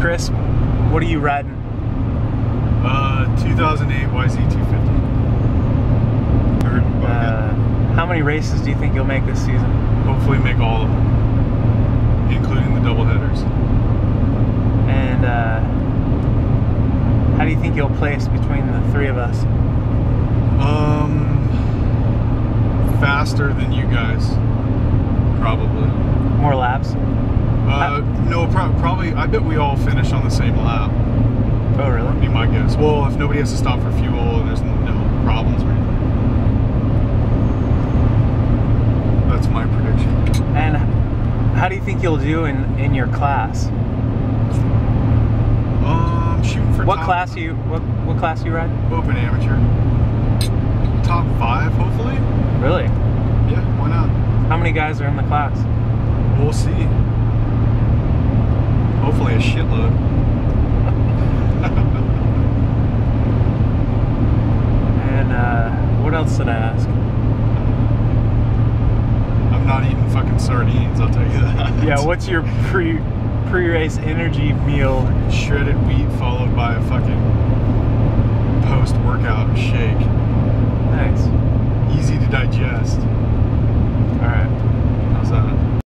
guess what are you riding? Uh, 2008 YZ250. Uh, how many races do you think you'll make this season? Hopefully make all of them, including the double headers. And uh, how do you think you'll place between the three of us? Um, faster than you guys, probably. More laps? Uh, no, pro- probably. I bet we all finish on the same lap. Oh, really? Would be my guess. Well, if nobody has to stop for fuel and there's no problems or anything. That's my prediction. And how do you think you'll do in, in your class? Um, shooting for What top- class you what what class you ride? Open amateur. Top five, hopefully. Really? Yeah, why not? How many guys are in the class? We'll see. A shitload. And uh, what else did I ask? I'm not eating fucking sardines, I'll tell you that. Yeah, what's your pre pre race energy meal? shredded wheat followed by a fucking post workout shake.